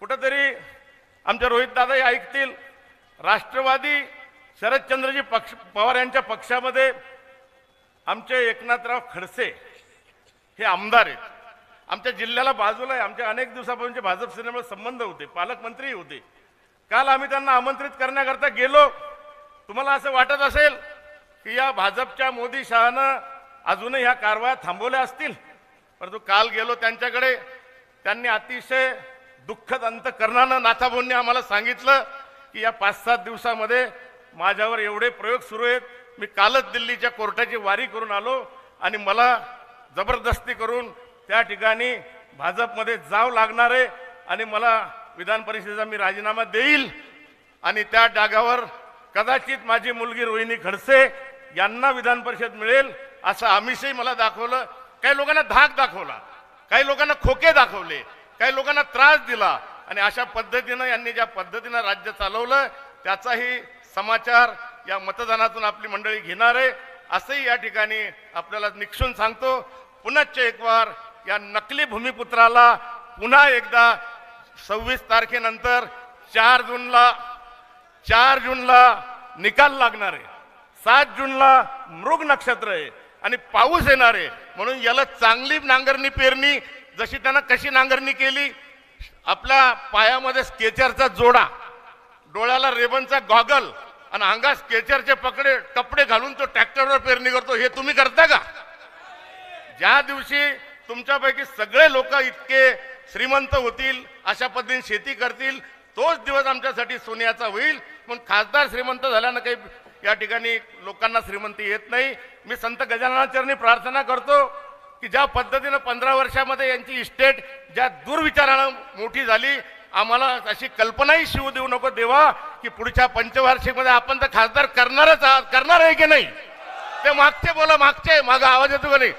कुठंतरी आमच्या रोहित दादाही ऐकतील. राष्ट्रवादी शरदचंद्रजी पक्ष पवार यांच्या पक्षामध्ये आमचे एकनाथराव खडसे हे आमदार आहेत. आमच्या जिल्ह्याला बाजूला आहे. आमच्या अनेक दिवसापासूनचे भाजप सेनेमुळे संबंध होते पालकमंत्री होते. काल आम्ही त्यांना आमंत्रित करण्याकरता गेलो. तुम्हाला असं वाटत असेल की या भाजपच्या मोदी शहानं अजूनही ह्या कारवाया थांबवल्या असतील? परंतु काल गेलो त्यांच्याकडे. त्यांनी अतिशय दुःखद अंतकरणानं नाथाभाऊंनी आम्हाला सांगितलं की या पाच सात दिवसामध्ये माझ्यावर एवढे प्रयोग सुरू आहेत. मी कालच दिल्लीच्या कोर्टाची वारी करून आलो आणि मला जबरदस्ती करून त्या ठिकाणी भाजपमध्ये जाव लागणार आहे आणि मला विधान परिषदेचा मी राजीनामा देईल. आणि त्या जागावर कदाचित माझी मुलगी रोहिणी खडसे यांना विधान परिषद मिळेल असं आमिषही मला दाखवलं. काही लोकांना धाक दाखवला. काही लोकांना खोके दाखवले. काही लोकांना त्रास दिला आणि अशा पद्धतीनं यांनी ज्या पद्धतीनं राज्य चालवलं त्याचाही समाचार या मतदानातून आपली मंडळी घेणार आहे. असंही या ठिकाणी आपल्याला निक्षून सांगतो पुनश्च एक वार या नकली भूमिपुत्राला पुन्हा एकदा सव्वीस तारखेनंतर चार जूनला चार जूनला निकाल लागणार आहे. सात जूनला मृग नक्षत्र आहे आणि पाऊस येणार आहे. म्हणून याला चांगली नांगरणी पेरणी जशी त्यांना कशी नांगरणी केली आपल्या पायामध्ये स्केचरचा जोडा डोळ्याला रेबनचा गॉगल आणि अंगात स्केचरचे पकडे कपडे घालून तो ट्रॅक्टरवर पेरणी करतो हे तुम्ही करता का? ज्या दिवशी तुमच्यापैकी सगळे लोक इतके श्रीमंत होतील अशा पद्धतीने शेती करतील तोच दिवस आमच्यासाठी सोन्याचा होईल. पण खासदार श्रीमंत झाल्यानं काही या ठिकाणी लोकांना श्रीमंती येत नाही. मी संत गजाननाचरणी प्रार्थना करतो. की ज्या पद्धतीनं पंधरा वर्षामध्ये यांची इस्टेट ज्या दुर्विचारानं मोठी झाली आम्हाला अशी कल्पनाही शिवू देऊ नको देवा की पुढच्या पंचवार्षिकमध्ये आपण तर खासदार करणारच आहात. करणार आहे की नाही? ते मागचे बोला मागचे मागा आवाज येतो का नाही?